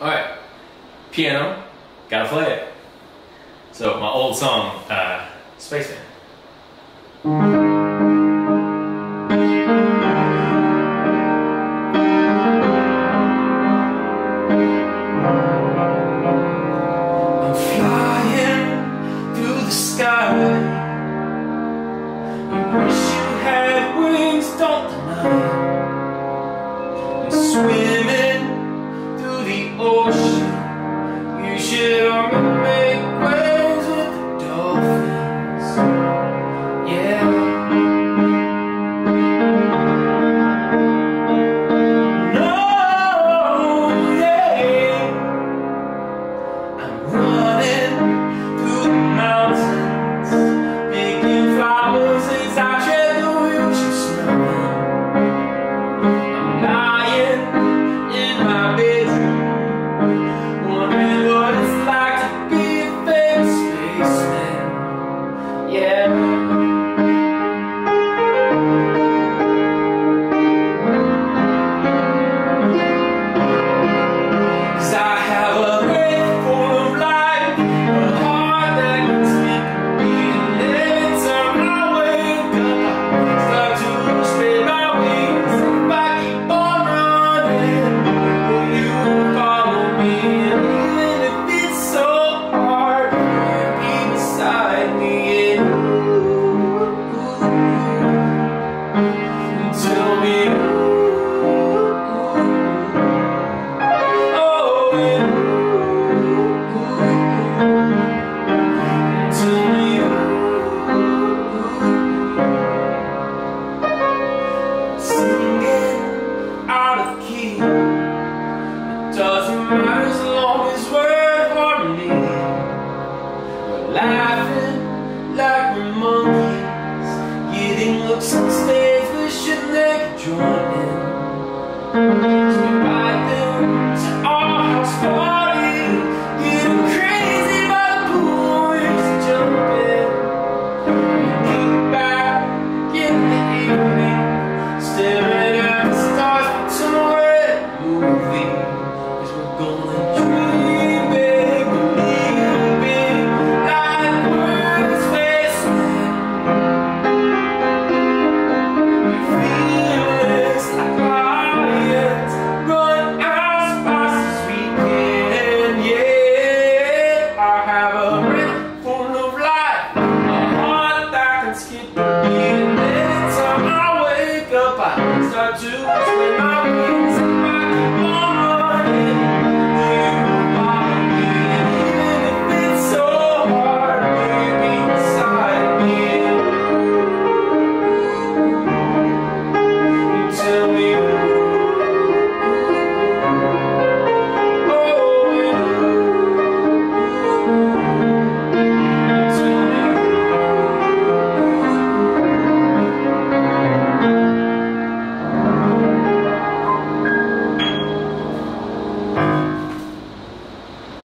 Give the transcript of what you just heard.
all right, piano, gotta play it. So my old song, uh, Spaceman. I'm flying through the sky. I wish you had wings, don't deny. I'm swimming. I'm amazed. Yeah. laughing like we're. sleep. In time I wake up, I start to explain my